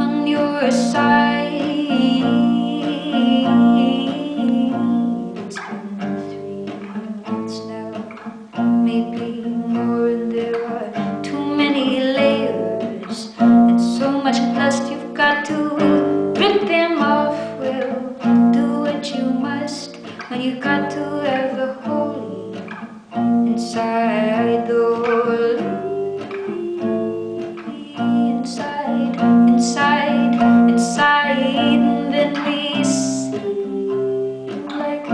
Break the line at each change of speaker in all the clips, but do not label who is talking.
on your side. It's been three months now, maybe more. There are too many layers and so much dust. You've got to rip them off. Well, do what you must you got to have the holy inside. We sing like.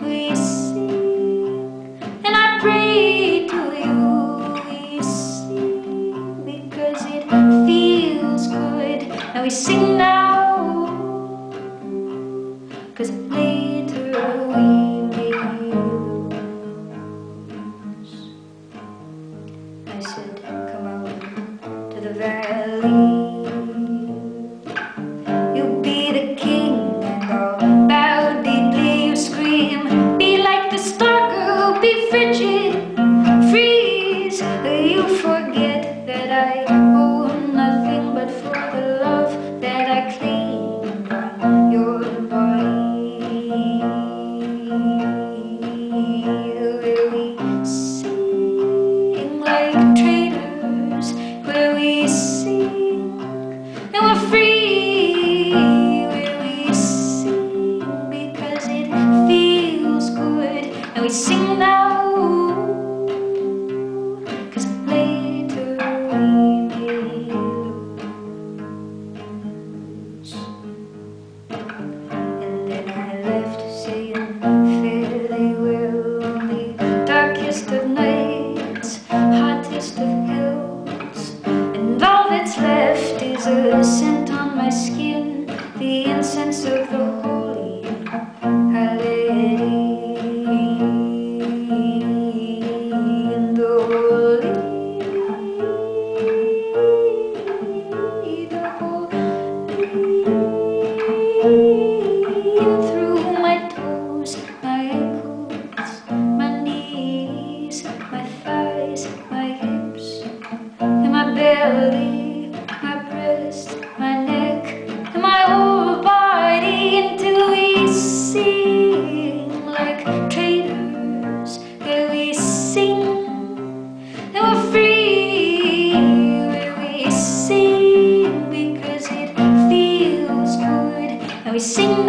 We sing, and I pray to you. We sing because it feels good, and we sing now. Cause later we lose. I said, come out to the valley. A scent on my skin, the incense of the holy. Let in the holy, the holy, through my toes, my ankles, my knees, my thighs, my hips, and my belly, traitors. Where we sing and we're free. Where we sing because it feels good, and we sing.